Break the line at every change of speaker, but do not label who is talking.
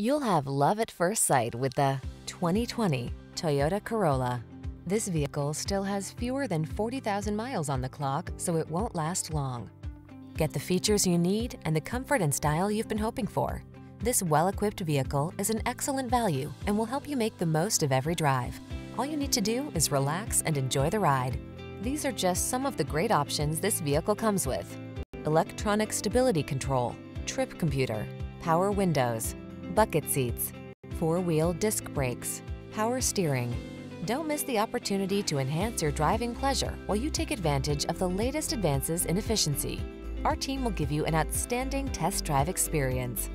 You'll have love at first sight with the 2020 Toyota Corolla. This vehicle still has fewer than 40,000 miles on the clock, so it won't last long. Get the features you need and the comfort and style you've been hoping for. This well-equipped vehicle is an excellent value and will help you make the most of every drive. All you need to do is relax and enjoy the ride. These are just some of the great options this vehicle comes with. Electronic stability control, trip computer, power windows, bucket seats, four-wheel disc brakes, power steering. Don't miss the opportunity to enhance your driving pleasure while you take advantage of the latest advances in efficiency. Our team will give you an outstanding test drive experience.